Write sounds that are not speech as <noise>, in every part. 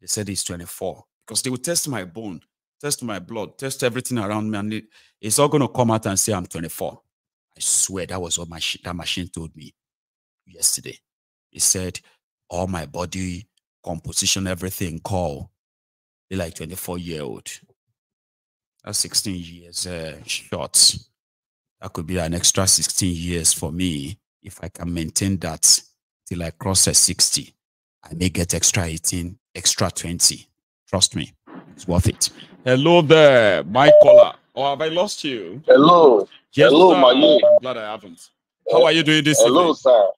They said he's 24 because they will test my bone, test my blood, test everything around me, and it, it's all going to come out and say I'm 24. I swear that was what my that machine told me yesterday. It said all my body composition, everything, call. They're like 24 year old. That's 16 years uh, short. That could be an extra 16 years for me if I can maintain that till I cross a 60. I may get extra 18, extra 20. Trust me, it's worth it. Hello there, my caller. Or have I lost you? Hello. Yes, Hello, sir. my lord. I'm glad I haven't. How are you doing this Hello, evening? sir.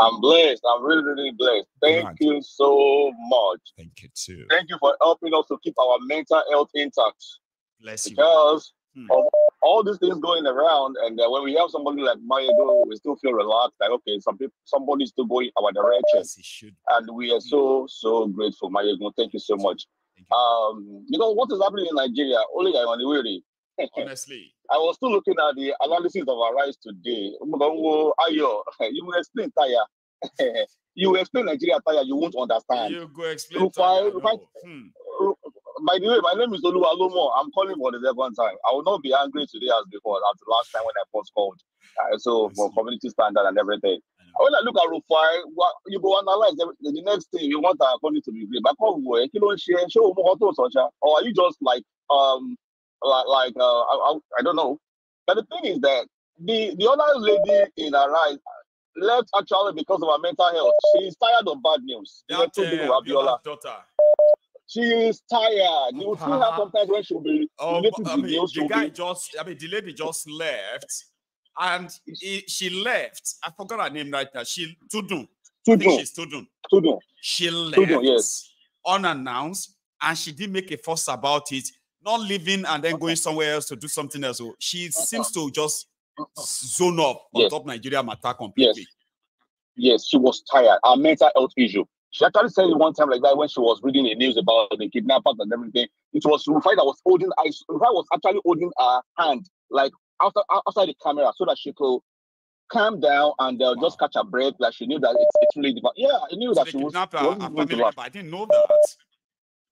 I'm blessed. I'm really, really blessed. Thank Right. you so much. Thank you too. Thank you for helping us to keep our mental health intact. Bless you. Because Hmm. of all these things going around, and uh, when we have somebody like Mayego, we still feel relaxed. Like, okay, some people, somebody's still going our direction, Yes, should. and we are so, so grateful, Mayego. Thank you so much. You. Um, you know what is happening in Nigeria? Only I on the way. Honestly. I was still looking at the analysis of our rise today. Ayo, <laughs> You will explain tire. <laughs> you will explain Nigeria tire, you won't understand. You go explain. Rufai- no. Hmm. By the way, my name is Oluwa Lomo. I'm calling for the second time. I will not be angry today as before, as the last time when I first called. Uh, so for community standard and everything. When I look at Rufai, what you go analyze every- the next thing you want our economy to be great. But come on, kí ló ń ṣe? Ṣé o mọ tó ń? Or are you just like um like, like uh, I, I, don't know. But the thing is that the the other lady in her right left actually because of her mental health. She is tired of bad news. You That uh, Abiola. Daughter. She is tired. You will see her uh-huh. sometimes when she'll be Oh, I the mean, the guy be, just, I mean, the lady just left, and he, she left. I forgot her name right now. She Tundun. Tundun, she's Tundun. Tundun. She left Tundun, yes. unannounced, and she didn't make a fuss about it. Not leaving and then going somewhere else to do something else. So she seems to just zone off on Yes. top Nigeria matter completely. Yes, she was tired. Her mental health issue. She actually said it one time like that when she was reading the news about the kidnappers and everything. It was Rufai that was holding I Rufai was actually holding her hand like after outside the camera so that she could calm down and uh, just catch her breath. Like she knew that it's, it's really difficult. Yeah, I knew So that she was, her, her family. I didn't know that.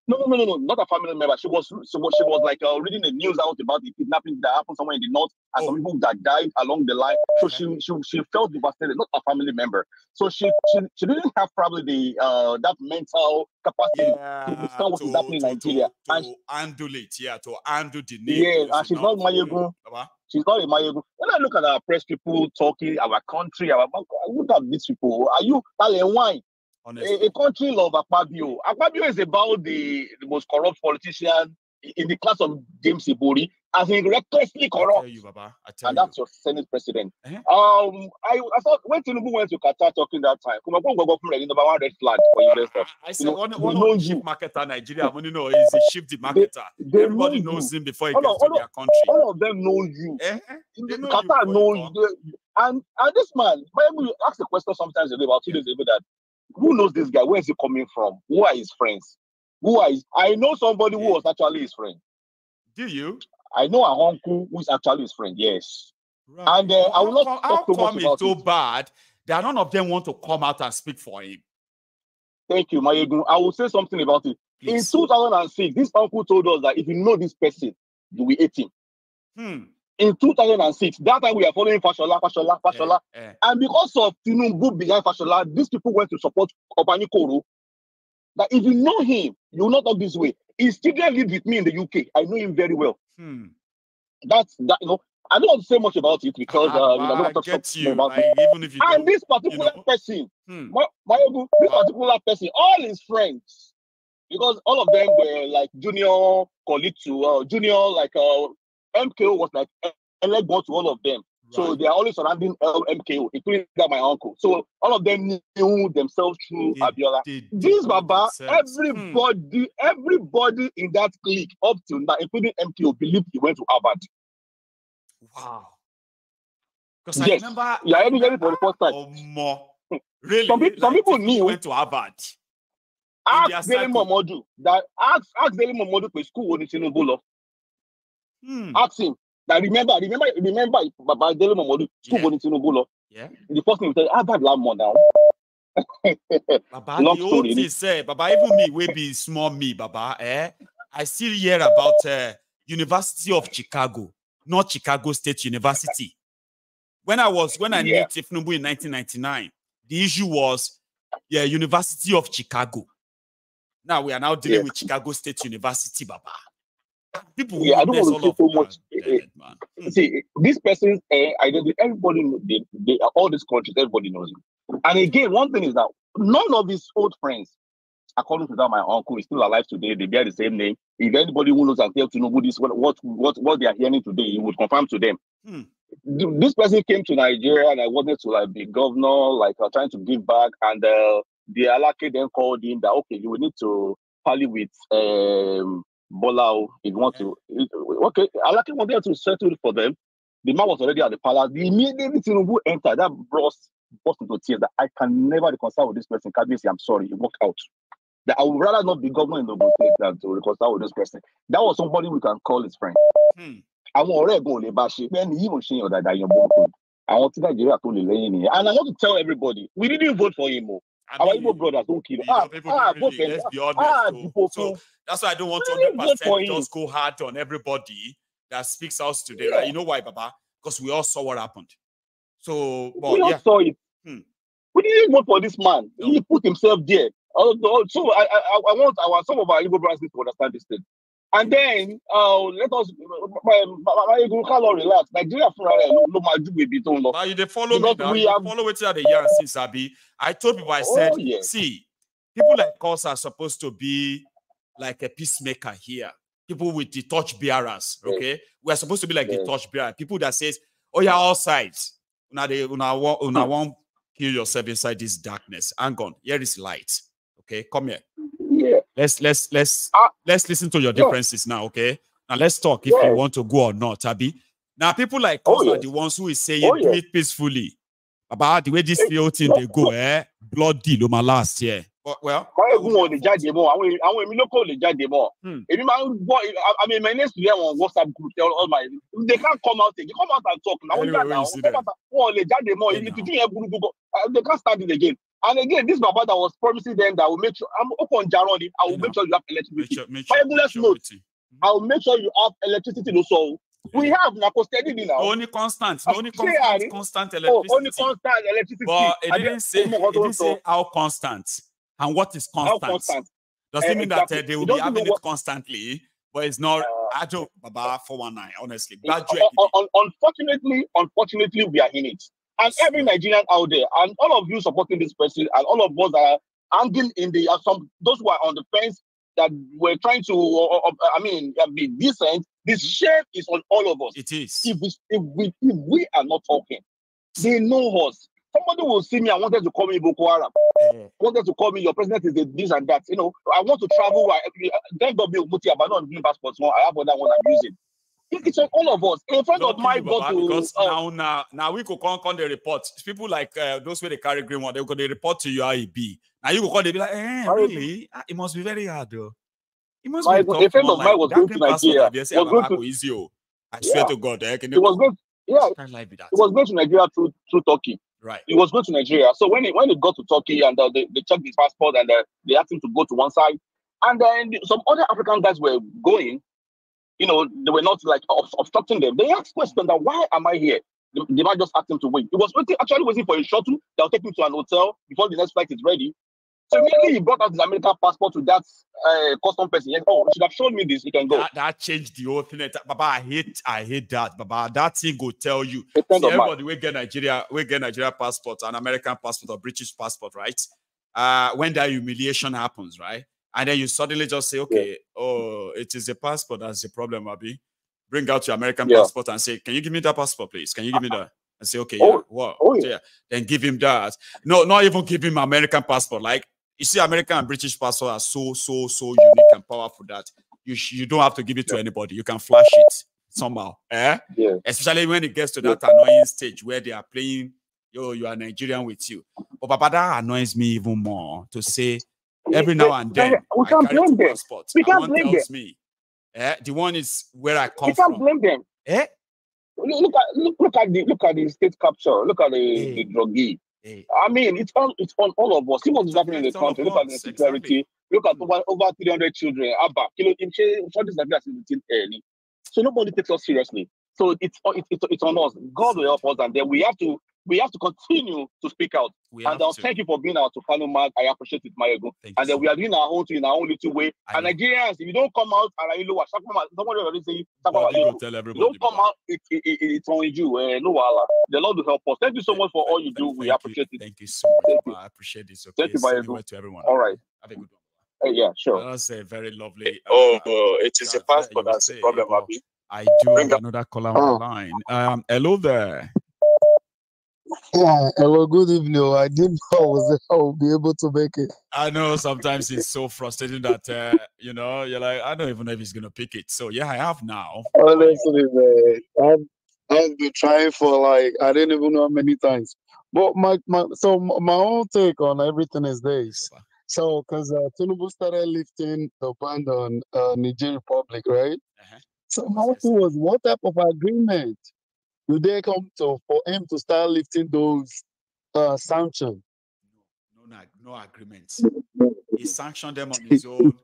No, no, no, no, no, not a family member. She was, she was, she was like uh, reading the news out about the kidnapping that happened somewhere in the north, and some Oh. people that died along the line. So she, she, she felt devastated, not a family member. So she, she, she didn't have probably the uh that mental capacity Yeah, to understand what is to, happening in Nigeria. to, And to handle it, yeah, to handle the news. Yeah, and she's not. Baba, she's not a Maiyegun. When I look at our press people talking, our country, our look at these people. Are you Talen wine? Honestly. a, a country love Akpabio. Akpabio is about the, the most corrupt politician in the class of James Ibori, as in recklessly corrupt. you, Baba. I tell And you. that's your Senate president. Eh? Um, I, I thought when Tinubu went to Qatar talking that time, come on, go go from number one red flag for investors. I, I said know, one, they one know of the you. chief marketer Nigeria, I know he's a chief marketer. They Everybody know knows you. him before he All gets of- to all their country. All of them know you. They know you Qatar you knows you. And and this man, maybe you ask the question sometimes about two days ago that who knows this guy? Where is he coming from? Who are his friends? Who are his? I know somebody who was actually his friend. Do you? I know an uncle who is actually his friend. Yes. Right. And, uh, I will not come, talk how too much about so it. bad that none of them want to come out and speak for him? Thank you, Maiyegun. I will say something about it. Please. In 2006, this uncle told us that if you know this person, you will hate him. Hmm. In 2006, that time we are following Fashola, Fashola, Fashola. Eh, eh. And because of Tinubu behind Fashola, these people went to support Obanikoro. That if you know him, you will not talk this way. His children live with me in the UK. I know him very well. Hmm. That's that, you know. I don't want to say much about it because Ah, uh, you I don't I get talk you. about it. even if you And this particular know. person, Hmm. Ma- Mayogu, this Wow. particular person, all his friends, because all of them were like junior colleague to uh, junior, like uh, MKO was like elect to all of them. So they are always surrounding MKO, including that my uncle. So all of them knew themselves through They- Abiola. they This do Baba. Hmm. everybody, everybody in that clique up till now, including MKO, believed he went to Harvard. Wow. Because I Yes. remember. Yeah, I heard it for the first time. Oh, more. Really? Some peop- some people knew. went to Harvard. Ask Dele. Momodu that ask ask Dele Momodu pé school wo ni Tinubu Hmm. Ask him that remember remember remember Baba Dele Momodu school Yeah. Tinubu lọ. Yeah. The first thing he said Harvard la mọ̀ now. <laughs> Baba, the old thing say, Baba, even me, we be small me, Baba, eh? I still hear about uh, University of Chicago, not Chicago State University. When I was, when I yeah. met Tifnubu in 1999, the issue was, yeah, University of Chicago. Now we are now dealing yeah. with Chicago State University, Baba. People, yeah, I don't want to say so much. Dead, uh, see, this person's uh, identity, everybody, they, they, all these countries, everybody knows him. And again, one thing is that none of his old friends, according to that, my uncle is still alive today. They bear the same name. If anybody who knows and to know who this what what what, what they are hearing today, he would confirm to them. Hmm. This person came to Nigeria and I wanted to like be governor, like uh, trying to give back, and uh, the Alake then called him that okay, you will need to parley with um Bola, if you want to, okay, Alake wanted to settle for them. The man was already at the palace. The immediately Tinubu entered, that brought burst into tears that I can never reconcile with this person. Kabisi, I'm sorry, he walked out. That I would rather not be governor in the State than to reconcile with this person. That was somebody we can call his friend. Àwọn ọ̀rẹ́ ẹ̀gbọ́n ò lè bá ṣe bẹ́ẹ̀ ni yìí ò ṣe yàn dáadáa yan burúkú. Àwọn tí Nàìjíríà tó lè lẹ́yìn nìyẹn. And I want to tell everybody, we didn't vote for him o. I Our Igbo brothers don't kill. Ah, ah, really, let's be honest. Ah, so, so that's why I don't want to 100% just go hard on everybody that speaks out today. Yeah. Right? You know why, Baba? Because we all saw what happened. So, but, we all yeah. saw it. Hmm. We didn't vote for this man. No. He put himself there. So I, I, I want our some of our Igbo brothers to understand this thing. And then uh, let us my relax. Nigeria fúnra rẹ̀ ló máa júwe ibi tó ń lọ. Now you dey follow me now. You have... follow wetin I dey yarn since Abi. I told people I said, oh, yeah. see, people like us are supposed to be like a peacemaker here. People with the touch bearers, okay? Yes. We are supposed to be like the touch bearer. People that says, oh yeah, all sides. Una they una want una want kill yourself inside this darkness. Hang on, here is light. Okay, come here. Yeah. Let's let's let's uh, let's listen to your differences yeah. now, okay? Now let's talk if yeah. you want to go or not, Abby. Now people like us oh, are the ones who is saying oh, do it peacefully. About the way this field thing they go, eh? Bloody no my last year. Well. kọ́yẹ̀gùn wọn ò lè jáde mọ́ àwọn èmi lókè ò lè jáde mọ́. Hmm. èmi máa ń gbọ́ i mean my next year on whatsapp group tell all my they can't come out again come out and talk. Na wọ́n jà náà wọn ò lè jáde mọ́. Ìtìjú yẹn burú gbogbo. They can't stand it again. And again this baba that was promising them that I will make sure i'm open jaron i will make sure you have electricity. Kọ́yẹ̀gùn let's note. i will make sure you have electricity lọ́sọ̀ọ́. We have Nako steady now. Only constant. Only constant, constant electricity. Oh, only constant electricity. But it didn't say, it didn't say how constant and what is constant. Constant. Does it uh, mean exactly. that uh, they will be having it constantly, but it's not uh, Ajo Baba 419, honestly. Uh, unfortunately, unfortunately, we are in it. And every Nigerian out there, and all of you supporting this person, and all of us are hanging in the, uh, some those who are on the fence that we're trying to, uh, uh, I mean, be decent, this mm-hmm. shame is on all of us. It is. If we, if we, if we are not talking, they know us. Somebody will see me I wanted to call me Boko Haram. Mm. Wanted to call me your president is this and that. You know, I want to travel. I, thank God, Bill Muti, but not green passports. One, I have another one I'm using. It's on all of us. A friend of my got to because uh, now, now, now we could come on the report. People like uh, those where they carry green one, they go they report to you how it be. Now you go call they be like, eh, really? Ah, it must be very hard though. It must my, be tough. A friend of mine was going to Nigeria. Was going to, easy, oh. I swear yeah. to God, eh, can you, it was going. Yeah, it was going to Nigeria through through Turkey. Right. He was going to Nigeria. So when he when he got to Turkey and uh, they, they checked his passport and uh, they asked him to go to one side, and then some other African guys were going, you know, they were not like obstructing them. They asked question that why am I here? The, the man just asked him to wait. He was waiting, actually waiting for a shuttle that will take him to an hotel before the next flight is ready. So immediately he brought out his American passport to that uh, custom person. Said, oh, you should have shown me this. You can go. That, that changed the whole thing. Baba, I hate, I hate that. Baba, that thing will tell you. See, everybody we get Nigeria, we get Nigeria passport, an American passport or British passport, right? Uh, when that humiliation happens, right? And then you suddenly just say, okay, yeah. oh, it is a passport that's the problem, Abi. Bring out your American yeah. passport and say, can you give me that passport, please? Can you give me that? And say, okay, oh, yeah, what? Oh, yeah. yeah. Then give him that. No, not even give him American passport. Like you see, American and British passport are so, so, so unique and powerful that you you don't have to give it to anybody. You can flash it somehow. Eh? Yeah. Especially when it gets to that annoying stage where they are playing, yo, you are Nigerian with you. But Papa, that annoys me even more to say every now and then. We can't blame them. Passport, we can't blame them. Me, eh, the one is where I come from. we can't from. blame them. Eh? Look at look, look at the look at the state capture. Look at the, hey. the druggie Hey, I mean, it's on it's on all of us. See what's happening in the country. Look at the insecurity. Look at over over 300 children. Abba, kilo kimche, something like that is early. So nobody takes us seriously. So it's it's, it's, it's on us. God will help us, and then we have to we have to continue to speak out. we and I'll to. thank you for being our Tofano Mag. I appreciate it, Mayego. Thank And then so we are doing our own thing in our own little way. I and know. Nigerians, if you don't come out, and you know, somebody already say, Body go you tell everybody. don't come out, it, it, it, it's on you. Uh, no, Allah. The Lord will help us. Thank you so much for all you do. thank We you. appreciate it. Thank you so much. Thank Baba. I appreciate this. Okay. Thank you, Send Bayego. to everyone. All right. Have a good Uh, yeah, sure. That's a very lovely. Oh, uh, uh, it is yeah, a passport you that's the problem, but I do Bring have up- another caller on Oh. the line. Um, hello there. Yeah, hello, good evening. I didn't know I was I will be able to make it. I know sometimes it's so frustrating that uh, you know you're like I don't even know if he's gonna pick it. So yeah, I have now. Honestly, man, I've I've been trying for like I didn't even know how many times. But my, my so my own take on everything is this. So, because uh, Tinubu started lifting the ban on uh, Niger Republic, right? Uh-huh. So That my thing was, what type of agreement do they come to for him to start lifting those uh, sanctions? No, no, no agreements. He sanctioned them on his own.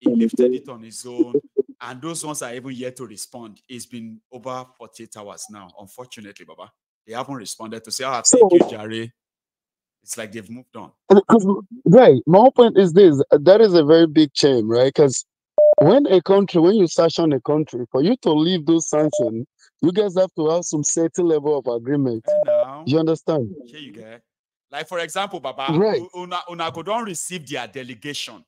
He <laughs> lifted it on his own, and those ones are even yet to respond. It's been over 48 hours now. Unfortunately, Baba, they haven't responded to say, "Ah, thank you, Jerry." It's like they've moved on. <laughs> Right, my whole point is this: that is a very big shame, right? Because when a country, when you sanction a country, for you to leave those sanctions, you guys have to have some certain level of agreement. Now, You understand? here you get. Like for example, Baba, Right. una una go don't receive their delegation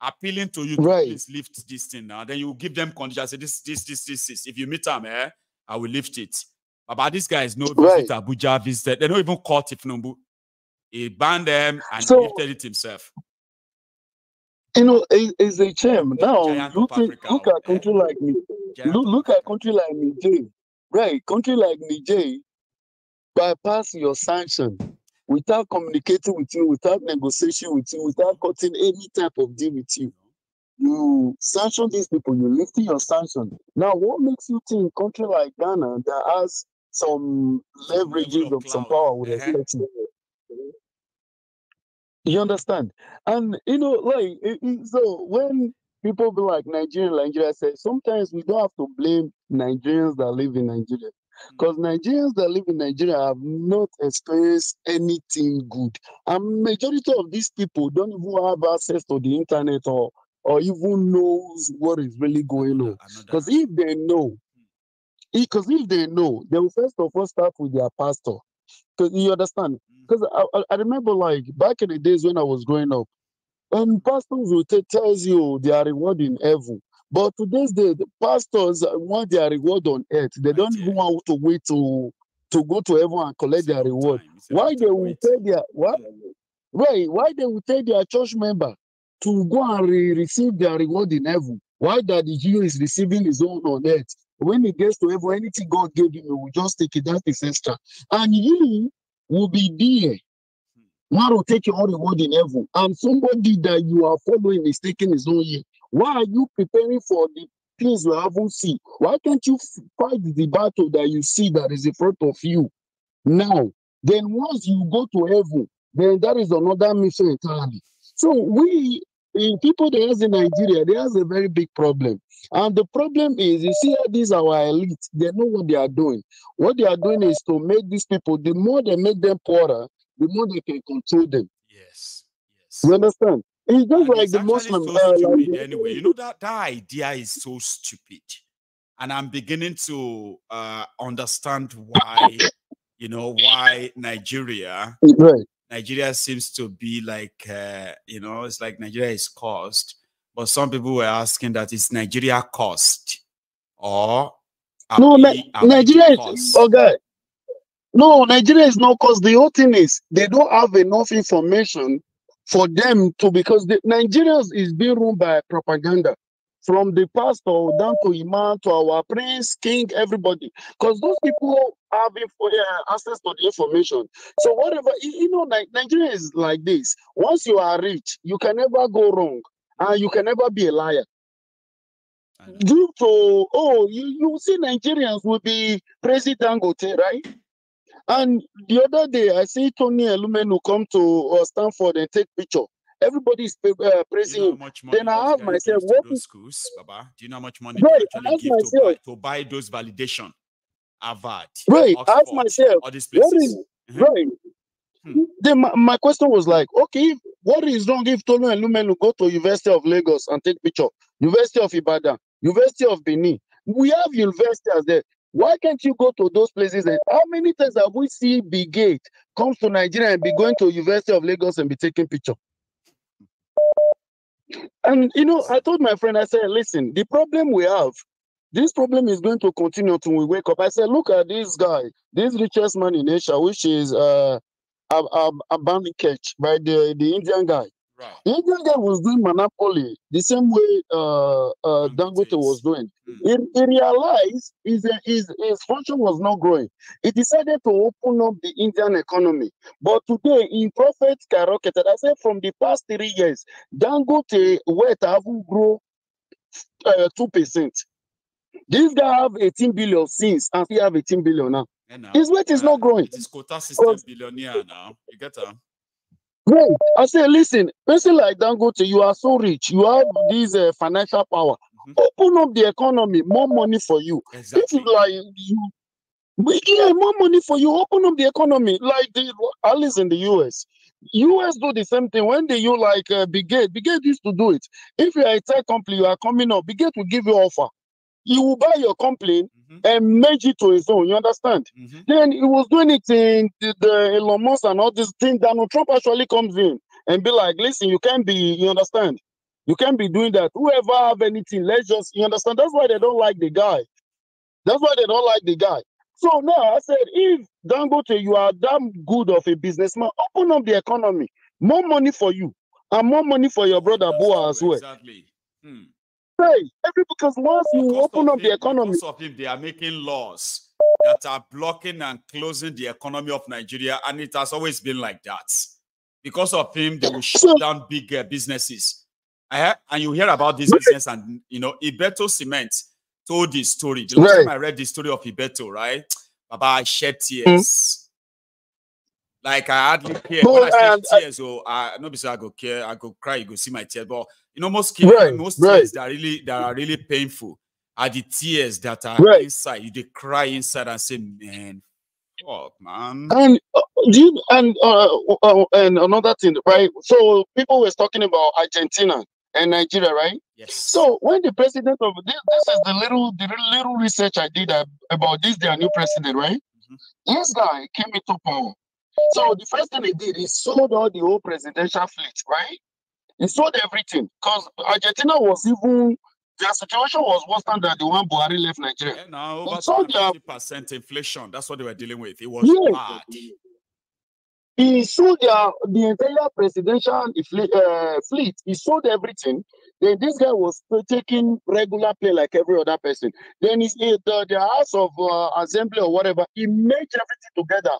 appealing to you to Right. please lift this thing now. Then you give them conditions. Say this, this, this, this, this. If you meet them, eh, I will lift it. Baba, these guys no Right. visit Abuja, visited. They don't even call Tifnumbu. He banned them and So- lifted it himself. You know, it, it's a shame. Now, Giant look, at, look at eh? country like me. Giant Look, look at Africa. country like Niger, right? Country like Niger bypass your sanction without communicating with you, without negotiation with you, without cutting any type of deal with you. You sanction these people, you lifting your sanction. Now, what makes you think country like Ghana that has some leverages of of some power would Uh-huh. expect you? You understand? And you know, like so when people be like Nigeria, Nigeria say sometimes we don't have to blame Nigerians that live in Nigeria. Because Nigerians that live in Nigeria have not experienced anything good. And majority of these people don't even have access to the internet or or even knows what is really going on. Because if they know, because if they know, they will first of all start with their pastor. Because you understand? Mm. Because I, I- I remember like back in the days when I was growing up, and pastors will tell tells you their reward in heaven. But today's day, the pastors want their reward on earth. They Right don't even want to wait to to go to heaven and collect their reward. time, instead of Why they will wait. tell their why right? Why they will tell their church member to go and re- receive their reward in heaven? Why that the Jew is receiving his own on earth? When he gets to heaven, anything God gave him, he will just take it. That is extra, and you will be there. Will take your reward in heaven, and somebody that you are following is taking his own year. Why are you preparing for the things you haven't seen? Why can't you fight the battle that you see that is in front of you now? Then once you go to heaven, then that is another mission entirely. So we, in people that is in Nigeria, there is a very big problem. And the problem is, you see, these our elite, they know what they are doing. What they are doing is to make these people, the more they make them poorer, the more they can control them. Yes. Yes. You understand? It's just And like it's the Muslim. so uh, like the- anyway. You know that that idea is so stupid, and I'm beginning to uh, understand why. You know why Nigeria right. Nigeria seems to be like uh, you know it's like Nigeria is caused, but some people were asking that is Nigeria caused or No, we- Nigeria is okay. No, Nigeria is not because the whole thing is they don't have enough information for them to because the Nigerians is being ruled by propaganda from the pastor down to imam to our prince, king, everybody. Because those people have info, uh, access to the information. So whatever you, know, Ni- Nigeria is like this. Once you are rich, you can never go wrong, and you can never be a liar due to oh you, you see Nigerians will be President Dangote, right? And the other day, I see Tony Elumelu come to uh, Stanford and take picture. Everybody's uh, praising you know him. how much money Then I ask myself, what is schools, Baba? Do you know how much money right? I ask give to buy to buy those validation? Harvard, right? I ask myself, all these what places. is Mhm. right? Hmm. Then my, my question was like, okay, what is wrong if Tony Elumelu go to University of Lagos and take picture? University of Ibadan, University of Benin. We have universities there. Why can't you go to those places? And how many times have we seen Big Gate comes to Nigeria and be going to University of Lagos and be taking picture? And you know, I told my friend, I said, listen, the problem we have, this problem is going to continue until we wake up. I said, look at this guy, this richest man in Asia, which is uh Ab- Ab- Abani Ketch, right? The the Indian guy. Right. The Indian guy was doing monopoly the same way uh, uh Dangote was doing. Mm. He, he realized his, his his function was not growing. He decided to open up the Indian economy. But today, in profit skyrocketed. I said from the past three years, Dangote weight haven't grown uh, two percent. This guy have 18 billion since, and he have 18 billion now. And now, His weight is uh, not growing. it is quota system billionaire now. You get a Right. I say, listen, person like Dangote, you are so rich. You have this uh, financial power. Mhm. Open up the economy, more money for you. If you like, you, yeah, more money for you. Open up the economy, like the at least in the US. US do the same thing. When they you like uh, Big Gate, Big Gate used to do it. If you are a tech company, you are coming up. Big Gate will give you offer. He will buy your company Mhm, and merge it to his own. You understand? mhm. Then he was doing it in the, the Elon Musk and all this thing. Donald Trump actually comes in and be like, listen, you can't be, you understand? You can't be doing that. Whoever have anything, let's just, you understand? That's why they don't like the guy. That's why they don't like the guy. So now I said, if Dangote, you are damn good of a businessman, open up the economy. More money for you and more money for your brother Boa as well. Exactly. Hmm. Every because once you Because open up the him, economy, because of him, they are making laws that are blocking and closing the economy of Nigeria, and it has always been like that. Because of him, they will shut down big uh, businesses. I heard- and you hear about this business, and you know, Ibeto Cement told this story. The last Right. time I read the story of Ibeto, right? Baba, I shed hmm? tears. Like I hardly care. No, when I shed I- uh, tears, oh, I no be say I go care, I go cry, you go see my tears. But you know, most kids, Right, most right. tears that are really that are really painful are the tears that are Right. inside. You they cry inside and say, Man, fuck, man. And uh, do you, and uh, uh, and another thing, right? So people was talking about Argentina and Nigeria, right? Yes. So when the president of this, this is the little the little research I did uh, about this their new president, right? Mhm. This guy came into power. So the first thing he did, he sold all the whole presidential fleet, right? He sold everything because Argentina was even their situation was worse than the one Buhari left Nigeria. Yeah, now over so percent inflation. That's what they were dealing with. It was Yes. bad. He sold their, the entire presidential uh, fleet. He sold everything. Then this guy was taking regular pay like every other person. Then he, he- the, the House of uh, Assembly or whatever, he merged everything together,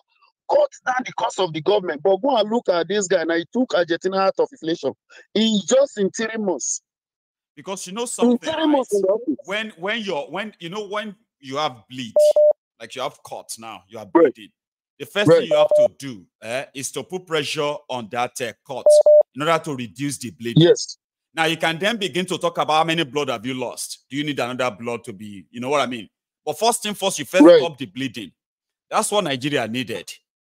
cut down the cost of the government. But go and look at this guy now. He took Argentina out of inflation. He just in three months. Because you know something, right? in when when you're when you know when you have bleed, like you have cut now, you are Right. bleeding. The first Right. thing you have to do eh, is to put pressure on that uh, cut in order to reduce the bleeding. Yes. Now you can then begin to talk about how many blood have you lost. Do you need another blood to be, you know what I mean? But first thing first, you first stop the bleeding. That's what Nigeria needed.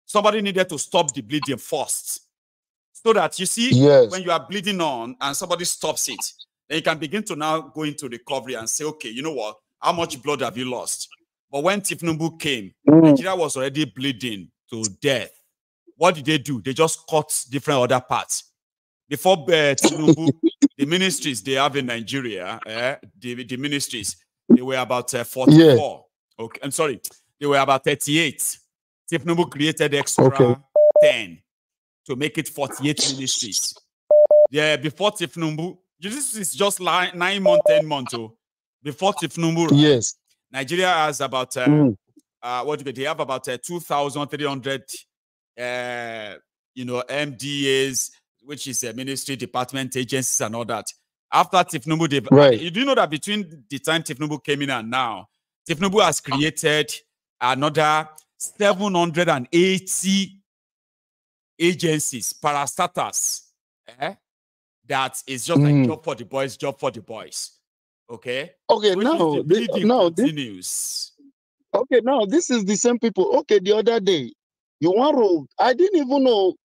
Somebody needed to stop the bleeding first. So that you see, Yes. when you are bleeding on and somebody stops it, then you can begin to now go into recovery and say, okay, you know what? How much blood have you lost? But when Tifnumbu came, Mm. Nigeria was already bleeding to death. What did they do? They just cut different other parts. Before uh, Tinubu, <laughs> the ministries they have in Nigeria, eh, the, the ministries, they were about uh, 44. Okay, I'm sorry, they were about 38. Tinubu created extra Okay. 10 to make it 48 ministries. Yeah, before Tifnumbu, this is just like nine months, 10 months. Oh. Before Tifnumbu, Yes. Nigeria has about uh, Mm. uh, what do they, they have about uh, 2,300, uh, you know, MDAs, which is a ministry, department, agencies, and all that. After Tifnubu, they've Right. you do know that between the time Tifnubu came in and now, Tifnubu has created another 780 agencies, parastatals, eh? that is just like Mm. job for the boys, job for the boys. Okay. Okay, Which now, the the, now this, okay, now this is the same people. Okay, the other day, you want to, I didn't even know.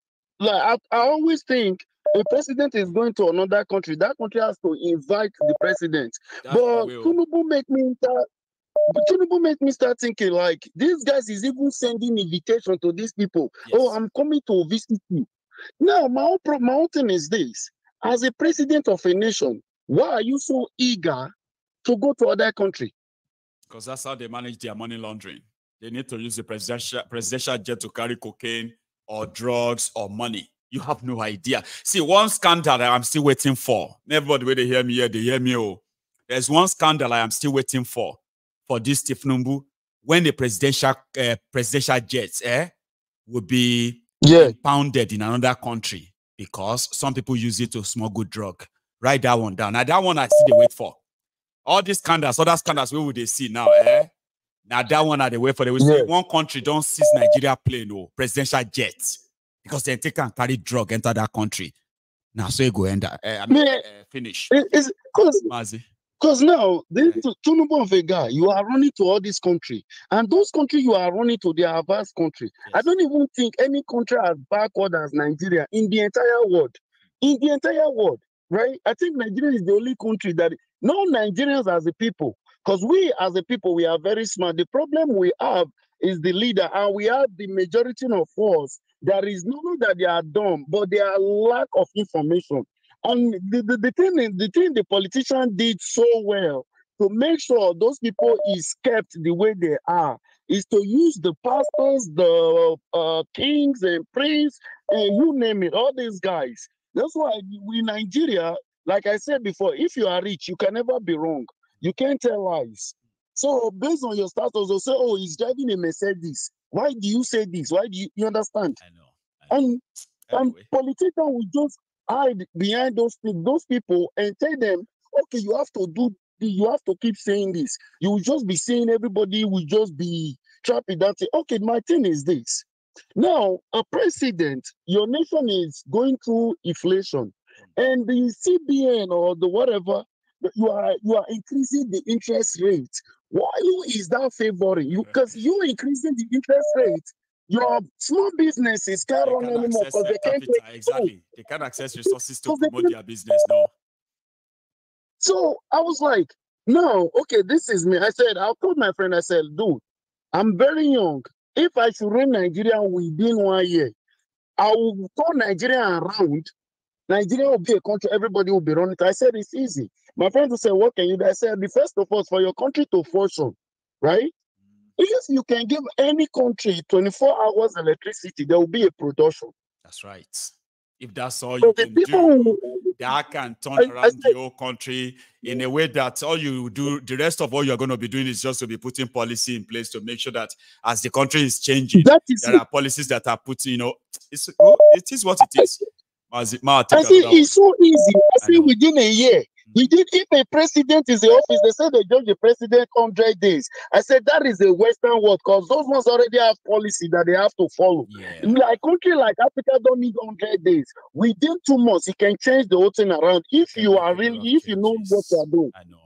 Like, I, I always think a president is going to another country. That country has to invite the president. That's But oh. Tinubu make me start. But Tinubu make me start thinking like these guys is even sending invitation to these people. Oh, I'm coming to visit you. Now, my own, pro- my own thing is this: as a president of a nation, why are you so eager to go to other country? Because that's how they manage their money laundering. They need to use the presidential presidential jet to carry cocaine or drugs or money. You have no idea. See, one scandal that I'm still waiting for. Everybody, when they hear me here, they hear me. Oh, there's one scandal I am still waiting for for this Steve Numbu when the presidential uh, presidential jets eh, will be Yeah, pounded in another country because some people use it to smuggle drug. Write that one down. Now that one I see dey wait for. All these scandals, other scandals, where would they see now? Eh? Now that one are they wait for. They will say Yeah. one country don't seize Nigeria plane or presidential jet because then they can carry drug enter that country. Now so you go end that. Eh, I mean, Yeah. eh, finish. it's because now this Yeah. Tinubu of a guy, you are running to all this country, and those countries you are running to, they are vast country. I don't even think any country as backward as Nigeria in the entire world. In the entire world, right? I think Nigeria is the only country that no Nigerians as a people, because we as a people we are very smart. The problem we have is the leader, and we have the majority of us. There is no no that they are dumb, but they are lack of information. And the, the, the thing the thing the politician did so well to make sure those people is kept the way they are is to use the pastors, the uh, kings and priests, and you name it, all these guys. That's why we in Nigeria, like I said before, if you are rich, you can never be wrong. You can't tell lies. So based on your status, they'll say, "Oh, he's driving a Mercedes." Why do you say this? Why do you, you understand? I know. I know. And and Anyway, politicians will just hide behind those those people and tell them, okay, you have to do you have to keep saying this. You will just be saying everybody will just be trapping that. thing. Okay, my thing is this. Now, a president, your nation is going through inflation, and the CBN or the whatever, you are you are increasing the interest rate. Why is that favoring you? Because you are increasing the interest rate, your small businesses can't they run anymore because they can't take Exactly. They can access resources to promote their business. No. So I was like, no, okay, this is me. I said, I told my friend, I said, dude, I'm very young. If I should run Nigeria within one year, I will turn Nigeria around. Nigeria will be a country, everybody will be running. I said, it's easy. My friend will say, what can you do? I said, the first of all, for your country to function, right? If you can give any country 24 hours electricity, there will be a production. That's right. If that's all So you the can people do, that can turn I- I around the whole country in a way that all you do, the rest of all you're going to be doing is just to be putting policy in place to make sure that as the country is changing, that is there are policies that are put, you know, it's, it is what it is. Mazi- Ma, I see it's so easy. I I see within a year. We did if a president is in office, they say they judge the president 100 days. I said that is a Western world because those ones already have policy that they have to follow. Yeah. Like country like Africa don't need 100 days. Within two months, you can change the whole thing around if you are really, if you know what you are doing. I know.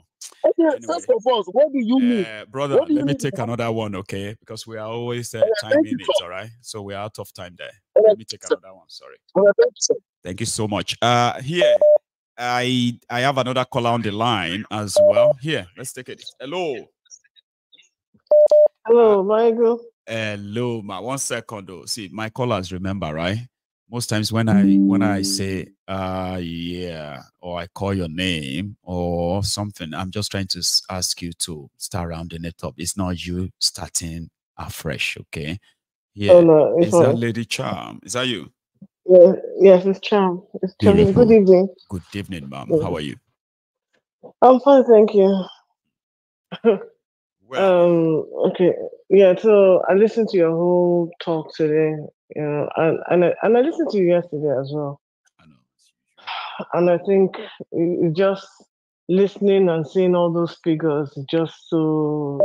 Okay, Anyway. first of all, what do you mean? Uh, brother, you let me take another one, okay? Because we are always uh, Yeah, time it, all right? So we're out of time there. Let me take another one. Sorry. Alright, thank you, sir. Thank you so much. Uh here I I have another caller on the line as well. Here, let's take it. Hello. Hello, Michael. Hello, ma. One second though. See, my callers remember, right? Most times when I when I say uh yeah, or I call your name or something, I'm just trying to ask you to start rounding it up. It's not you starting afresh, okay? Yeah. Oh no, it's Is that. Lady Charm? Is that you? Yeah, yes, it's Charm. It's. Beautiful. Good evening. Good evening, ma'am. How are you? I'm fine, thank you. <laughs> Well, Um, okay, yeah. So I listened to your whole talk today, you know, and and I, and I listened to you yesterday as well. I know. <sighs> And I think just listening and seeing all those figures just so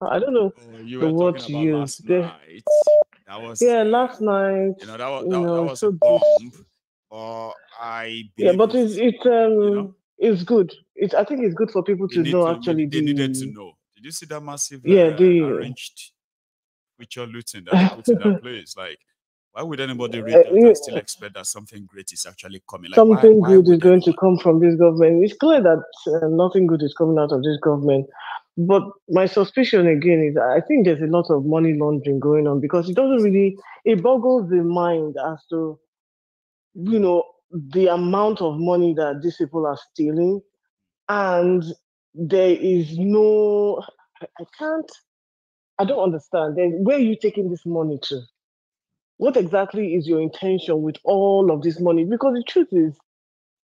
I don't know. Oh, the word to use. last They- night. That was Yeah, uh, last night. You know that was you that, that was so a bomb. Or I Yeah, but it's it's um know? it's good. It's I think it's good for people to know to, actually they needed to know. Did you see that massive Yeah, uh, the- arranged feature looting that put in that <laughs> place? Like, why would anybody read Uh, that you- and still expect that something great is actually coming? Like, something why good is going to come from this government. It's clear that uh, nothing good is coming out of this government. But my suspicion again is I think there's a lot of money laundering going on because it doesn't really it boggles the mind as to you know the amount of money that these people are stealing and there is no I, can't I don't understand. Where are you taking this money to? What exactly is your intention with all of this money? Because the truth is,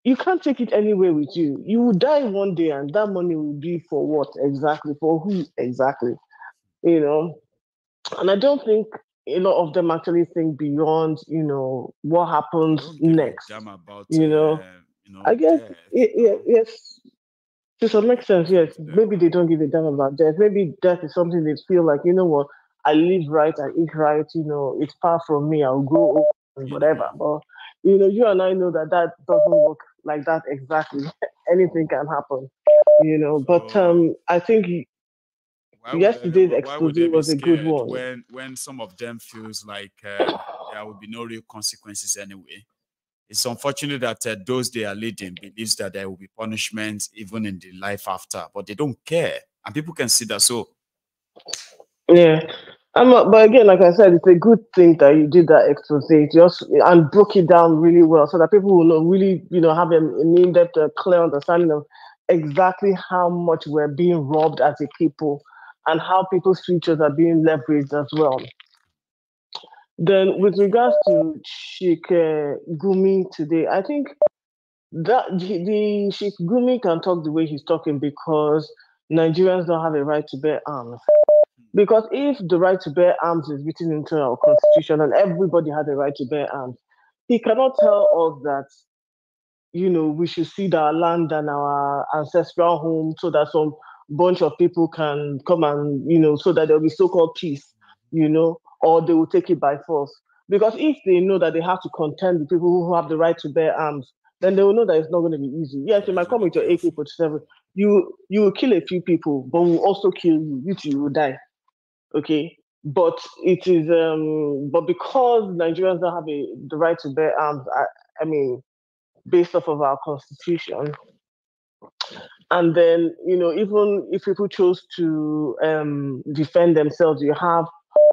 you can't take it anywhere with you. You will die one day, and that money will be for what exactly? For who exactly? You know? And I don't think a lot of them actually think beyond, you know, what happens next. about, you know, uh, you know, I guess, death, y- you yeah, know. yes, to some extent, yes. Yeah. Maybe they don't give a damn about death. Maybe death is something they feel like, you know what, I live right, I eat right, you know, it's far from me, I'll grow old and whatever. But, you know, you and I know that that doesn't work like that exactly. <laughs> Anything can happen, you know. But um, I think Why Yesterday's would expose was a good one. When when some of them feels like uh, there will be no real consequences anyway. It's unfortunate that uh, those they are leading believes that there will be punishment even in the life after, but they don't care, and people can see that. So Yeah. I'm not, but again, like I said, it's a good thing that you did that expose just and broke it down really well so that people will know really, you know, have an, in-depth, uh, clear understanding of exactly how much we're being robbed as a people and how people's futures are being leveraged as well. Then, with regards to Sheikh uh, Gumi today, I think that the Sheikh Gumi can talk the way he's talking because Nigerians don't have a right to bear arms. Because if the right to bear arms is written into our constitution and everybody had the right to bear arms, he cannot tell us that, you know, we should cede our land and our ancestral home so that some bunch of people can come and, you know, so that there'll be so-called peace, you know, or they will take it by force. Because if they know that they have to contend with people who have the right to bear arms, then they will know that it's not going to be easy. Yes, you might come with your AK-47, you you will kill a few people, but will also kill you. You too will die okay? But it is um but because nigerians don't have a, the right to bear arms I, I mean based off of our constitution. And then you know even if people chose to um defend themselves you have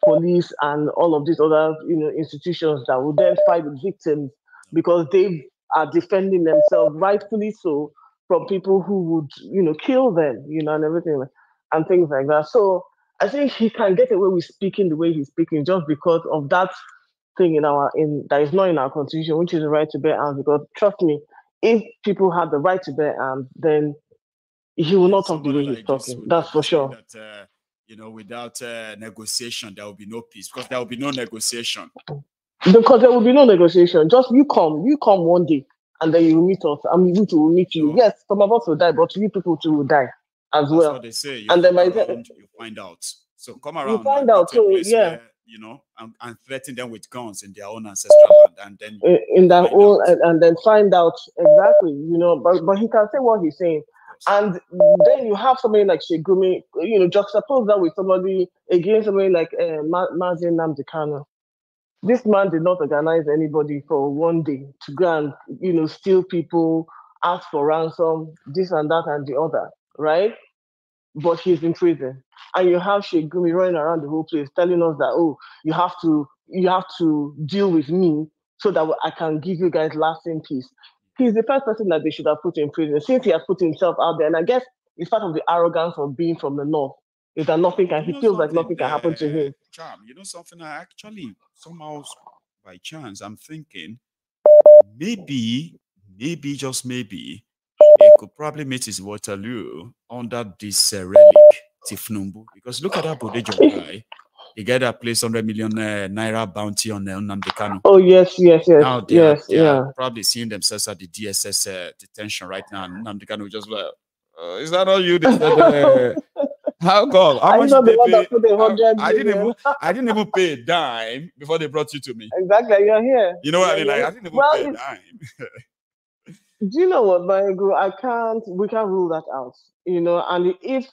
police and all of these other you know institutions that will then fight the victims because they are defending themselves rightfully so from people who would you know kill them you know and everything and things like that. So I think he can get away with speaking the way he's speaking just because of that thing in our in that is not in our constitution, which is the right to bear arms. Because trust me, if people had the right to bear arms, then he will not talk the way he's talking. That's for sure. That, uh, you know, without uh, negotiation, there will be no peace because there will be no negotiation. Because there will be no negotiation. Just you come, you come one day, and then you will meet us, and we too will meet you. Yes, some of us will die, but you people too will die as That's well. they say. You And then come by the- around, you find out. So come around. You find out, so, yeah. where, you know, and, and threaten them with guns in their own ancestral land, and then in Find out. and, and then find out exactly, you know, but but he can say what he's saying. And then you have somebody like Sheikh Gumi, you know, juxtapose that with somebody against somebody like uh, Ma- Mazi Nnamdi Kanu. This man did not organize anybody for one day to go and, you know, steal people, ask for ransom, this and that and the other, right? But he's in prison. And you have Sheikh Gumi running around the whole place telling us that, oh, you have to, you have to deal with me so that I can give you guys lasting peace he's the first person that they should have put in prison since he has put himself out there. And I guess it's part of the arrogance of being from the north. Is that nothing can You he feels like nothing can happen to him. Charm, you know something? I actually somehow by chance I'm thinking maybe, maybe just maybe he could probably meet his Waterloo under this uh, relic Tifnumbu because look at that Bodejo <laughs> guy. The guy that placed 100 million uh, naira bounty on uh, Nnamdi Kanu. Oh yes, yes, yes, Now they are, yes, they are yeah. probably seeing themselves at the DSS uh, detention right now. And Nnamdi just like, uh, is that all you? They said, uh, <laughs> How God? How Are you much did they pay? I, I didn't even I didn't even pay a dime before they brought you to me. <laughs> Exactly, you're here. You know what I You're mean? Like. I didn't even Well, pay a dime. Do you know what, Bango? I can't. We can't rule that out. You know, and if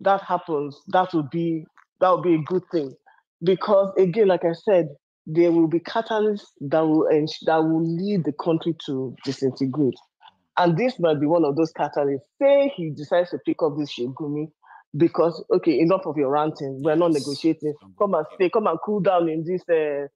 that happens, that would be that would be a good thing, because again, like I said, there will be catalysts that will that will lead the country to disintegrate, and this might be one of those catalysts. Say he decides to pick up this Sheikh Gumi, because okay, enough of your ranting. We're not negotiating. Come and stay. Come and cool down in this. Uh,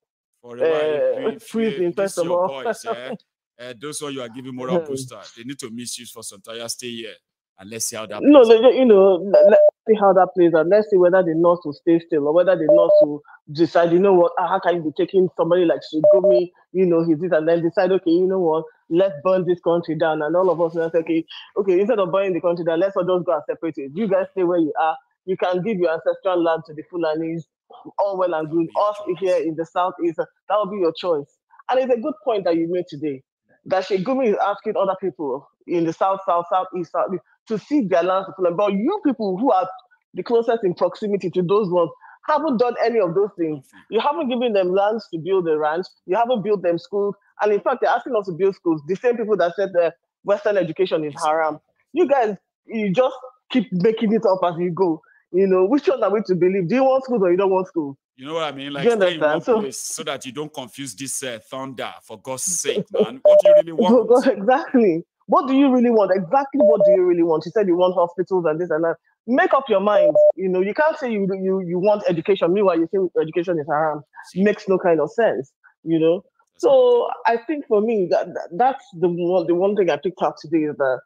For a while, Uh, free- free- freezing, first of all. Boys, eh? <laughs> Uh, those one you are giving moral booster. They need to misuse for some time. Stay here and let's see how that. No, plays no, out. you know, let- let's see how that plays out. Let's see whether the North will stay still or whether the North will decide, you know what, ah, how can you be taking somebody like Sheikh Gumi, you know, he's this, and then decide, okay, you know what, let's burn this country down. And all of us will say, okay, okay, instead of burning the country down, let's all just go and separate it. You guys stay where you are. You can give your ancestral land to the Fulanis, all well and good. Us here in the Southeast, that will be your choice. And it's a good point that you made today that Sheikh Gumi is asking other people in the South, South, Southeast, Southeast to seek their lands. But you people who are the closest in proximity to those ones haven't done any of those things. You haven't given them lands to build a ranch. You haven't built them schools. And in fact, they're asking us to build schools. The same people that said the Western education is haram. You guys, you just keep making it up as you go. You know, which one are we to believe? Do you want schools or you don't want schools? You know what I mean? Like you stay in one understand? So- so that you don't confuse this uh, thunder. For God's sake, man. What do you really <laughs> want? exactly. What do you really want? Exactly what do you really want? You said you want hospitals and this and that. Make up your mind. You know, you can't say you you you want education. Meanwhile, you think education is haram. Makes no kind of sense. You know. So I think for me that, that that's the one the one thing I picked up today is that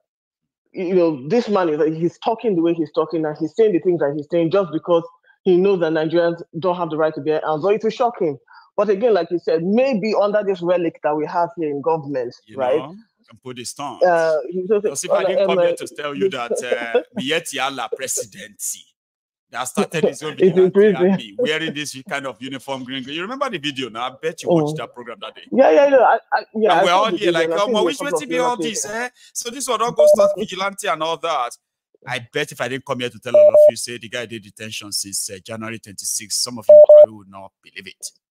you know this man is that he's talking the way he's talking and he's saying the things that he's saying just because he knows that Nigerians don't have the right to bear arms. So it will shock him. But again, like you said, maybe under this relic that we have here in government, you right? know, put this down. Uh, Because if I didn't come here to tell you that uh, <laughs> Allah presidency that started his own <laughs> vigilante wearing this kind of uniform green. You remember the video now? I bet you watched Oh. that program that day. Yeah, yeah, yeah. I, I, yeah and we're all here like, oh, which way to be all this? Eh? So this one all go start vigilante and all that. I bet if I didn't come here to tell all of you, say the guy did detention since uh, January 26. Some of you probably would not believe it.